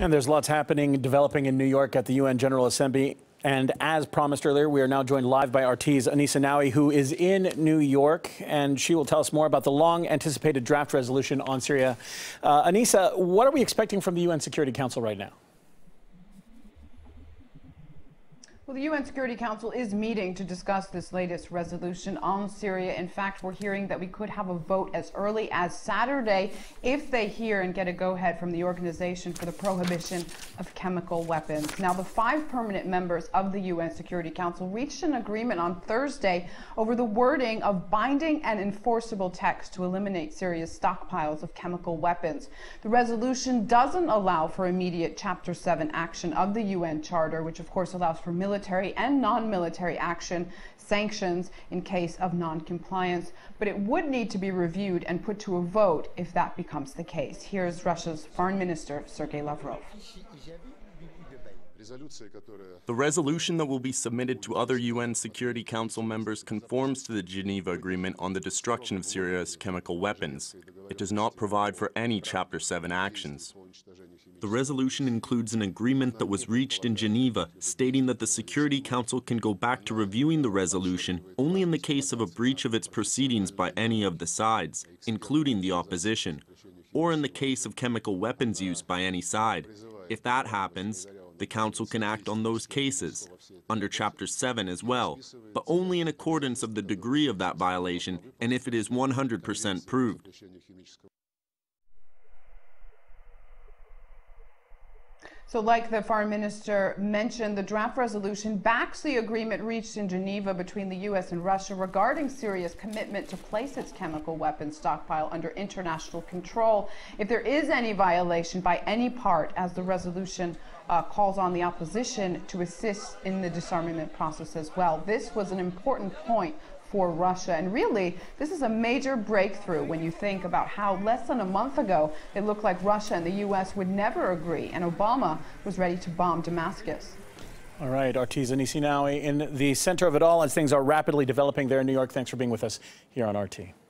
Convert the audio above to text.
And there's lots happening, developing in New York at the UN General Assembly. And as promised earlier, we are now joined live by RT's Anissa Naouai, who is in New York, and she will tell us more about the long anticipated draft resolution on Syria. Uh, Anissa, what are we expecting from the UN Security Council right now? Well, the UN Security Council is meeting to discuss this latest resolution on Syria. In fact, we're hearing that we could have a vote as early as Saturday if they hear and get a go ahead from the Organization for the Prohibition of Chemical Weapons. Now, the five permanent members of the UN Security Council reached an agreement on Thursday over the wording of binding and enforceable text to eliminate Syria's stockpiles of chemical weapons. The resolution doesn't allow for immediate Chapter 7 action of the UN Charter, which of course allows for military military and non-military action, sanctions in case of non-compliance, but it would need to be reviewed and put to a vote if that becomes the case. Here's Russia's Foreign Minister, Sergei Lavrov. The resolution that will be submitted to other UN Security Council members conforms to the Geneva Agreement on the destruction of Syria's chemical weapons. It does not provide for any Chapter 7 actions. The resolution includes an agreement that was reached in Geneva stating that the Security Council can go back to reviewing the resolution only in the case of a breach of its proceedings by any of the sides, including the opposition, or in the case of chemical weapons use by any side. If that happens, the Council can act on those cases, under Chapter 7 as well, but only in accordance of the degree of that violation and if it is 100% proved. So, like the foreign minister mentioned, the draft resolution backs the agreement reached in Geneva between the U.S. and Russia regarding Syria's commitment to place its chemical weapons stockpile under international control. If there is any violation by any part, as the resolution uh, calls on the opposition to assist in the disarmament process as well. This was an important point for Russia. And really, this is a major breakthrough when you think about how less than a month ago it looked like Russia and the U.S. would never agree, and Obama was ready to bomb Damascus. All right, Anissa Naouai in the center of it all as things are rapidly developing there in New York. Thanks for being with us here on RT.